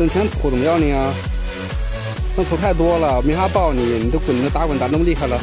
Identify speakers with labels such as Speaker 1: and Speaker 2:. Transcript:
Speaker 1: 挣钱苦怎么要你啊？那土太多了，没法抱你。你都滚，你打滚，打那么厉害了。